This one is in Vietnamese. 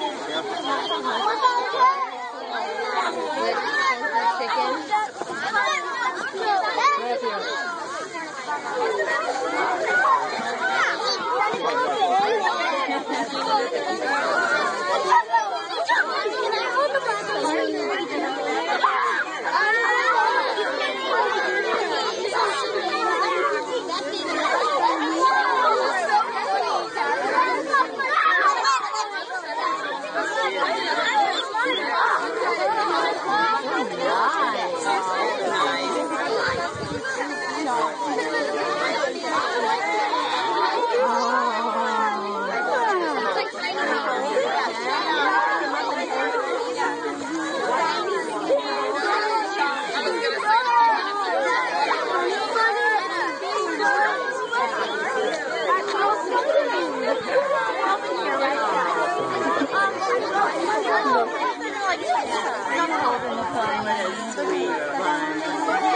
Not